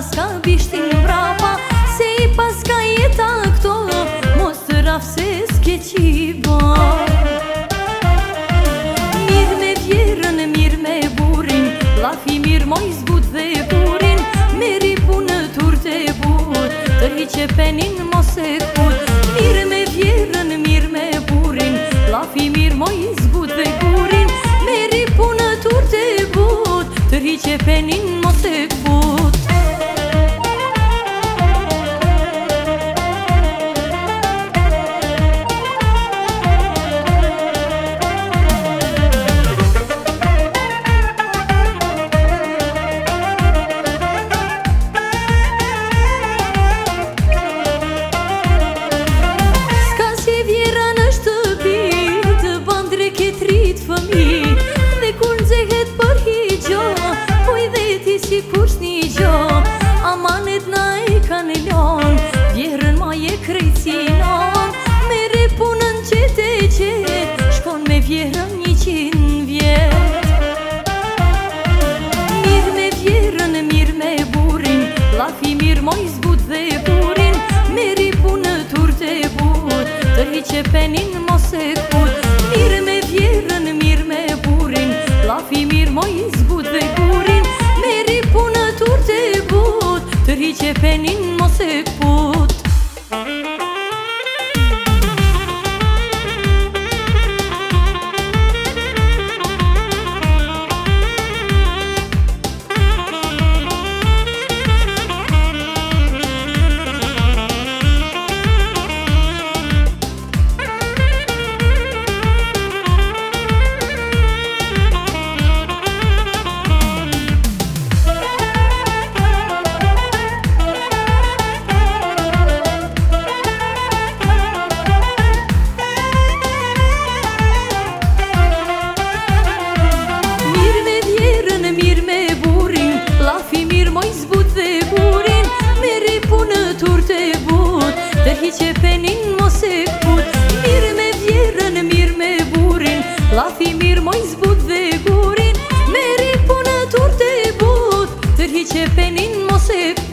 paska bishtin brapa Se i paska jeta këto Mos të rafse se s'ke qiba Mirë me vjerën, mirë me burin Lafi mirë moj zbut dhe burin Meri punë tur të bur Tërhi që penin mos e kur Mirë me vjerën, mirë me burin Lafi mirë moj zbut dhe burin Meri punë tur të bur që penin mos e kur krejtësinon Meri punën që të qenë Shkon me vjerën një qinë vjetë Mirë me vjerën, mirë me burin Lafi mirë moj zbut dhe burin Meri punë tur të bur Të hi penin mos e kur Mirë me vjerën, mirë me burin Lafi mirë moj zbut dhe burin Meri punë tur të bur Të hi penin mos e kur që penin mos e kut Mirë me vjerën, mirë me burin Lafi mirë moj zbut dhe gurin Meri punë të but Tërhi që penin mos e kut